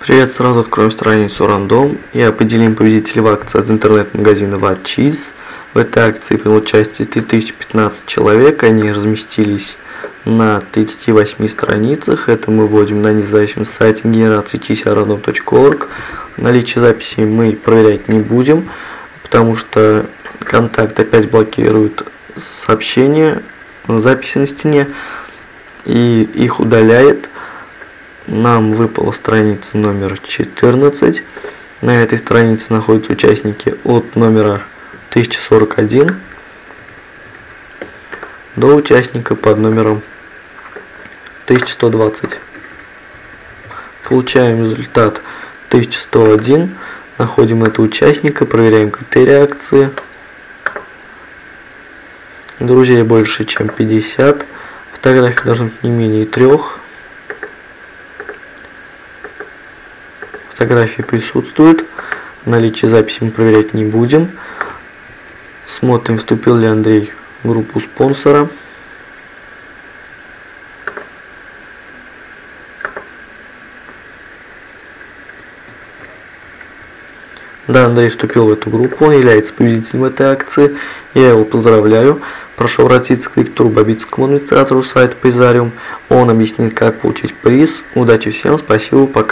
Привет, сразу откроем страницу рандом и определим победителя в акции от интернет-магазина Ватчиз. В этой акции приняло участие 3015 человек, они разместились на 38 страницах. Это мы вводим на независимом сайте генерации random.org. Наличие записей мы проверять не будем, потому что контакт опять блокирует сообщения, записи на стене и их удаляет нам выпала страница номер 14. На этой странице находятся участники от номера 1041 до участника под номером 1120. Получаем результат 1101. Находим этого участника, проверяем критерии акции. Друзей больше, чем 50. Фотографий должно быть не менее трех. Фотографии присутствуют. Наличие записи мы проверять не будем. Смотрим, вступил ли Андрей в группу спонсора. Да, Андрей вступил в эту группу, он является победителем этой акции. Я его поздравляю. Прошу обратиться к Виктору Бабицкому, администратору сайта Призариум. Он объяснит, как получить приз. Удачи всем, спасибо, пока.